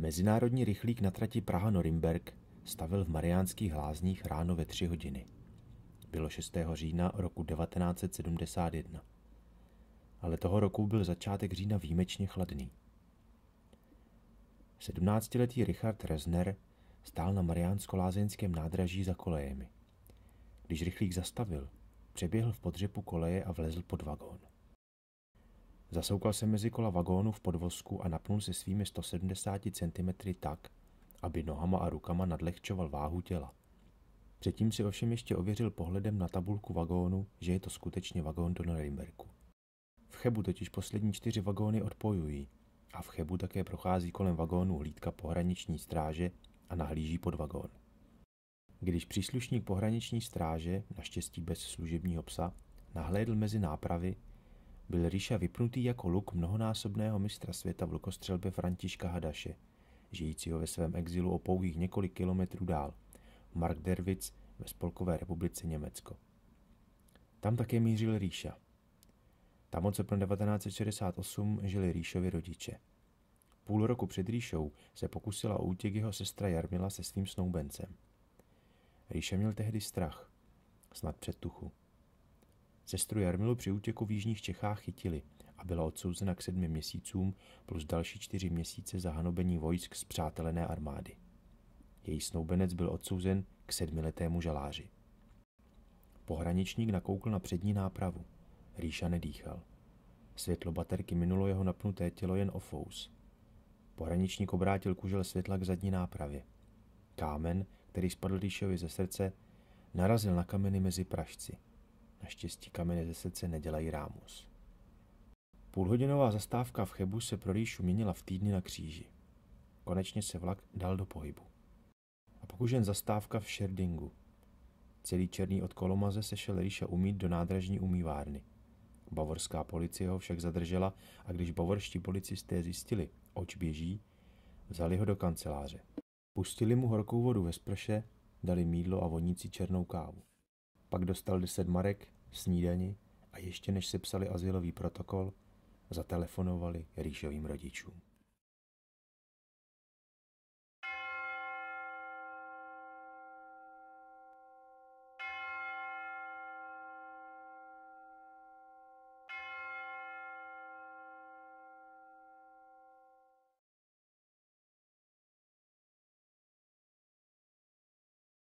Mezinárodní rychlík na trati Praha-Norimberg stavil v Mariánských lázních ráno ve tři hodiny. Bylo 6. října roku 1971. Ale toho roku byl začátek října výjimečně chladný. 17-letý Richard Rezner stál na Mariánsko-lázeňském nádraží za kolejemi. Když rychlík zastavil, přeběhl v podřepu koleje a vlezl pod vagón. Zasoukal se mezi kola vagónu v podvozku a napnul se svými 170 cm tak, aby nohama a rukama nadlehčoval váhu těla. Předtím si ovšem ještě ověřil pohledem na tabulku vagónu, že je to skutečně vagón do Norimberku. V Chebu totiž poslední čtyři vagóny odpojují a v Chebu také prochází kolem vagónu hlídka pohraniční stráže a nahlíží pod vagón. Když příslušník pohraniční stráže, naštěstí bez služebního psa, nahlédl mezi nápravy, byl Ríša vypnutý jako luk mnohonásobného mistra světa v lukostřelbě Františka Hadaše, žijícího ve svém exilu o pouhých několik kilometrů dál, Mark Derwitz ve Spolkové republice Německo. Tam také mířil Ríša. Tam od srpna 1968 žili Ríšovi rodiče. Půl roku před Ríšou se pokusila o útěk jeho sestra Jarmila se svým snoubencem. Ríša měl tehdy strach, snad předtuchu. Sestru Jarmilu při útěku v jižních Čechách chytili a byla odsouzena k sedmi měsícům plus další čtyři měsíce za hanobení vojsk z přátelené armády. Její snoubenec byl odsouzen k sedmiletému žaláři. Pohraničník nakoukl na přední nápravu. Ríša nedýchal. Světlo baterky minulo jeho napnuté tělo jen o fous. Pohraničník obrátil kužel světla k zadní nápravě. Kámen, který spadl Ríšovi ze srdce, narazil na kameny mezi pražci. Naštěstí kameny ze srdce nedělají rámus. Půlhodinová zastávka v Chebu se pro Ríšu měnila v týdny na kříži. Konečně se vlak dal do pohybu. A pokud jen zastávka v Šerdingu. Celý černý od Kolomaze se šel Ríša umít do nádražní umývárny. Bavorská policie ho však zadržela a když bavorští policisté zjistili, oč běží, vzali ho do kanceláře. Pustili mu horkou vodu ve sprše, dali mídlo a vonící černou kávu. Pak dostal deset marek, snídani a ještě než se psali azylový protokol, zatelefonovali Rýšovým rodičům.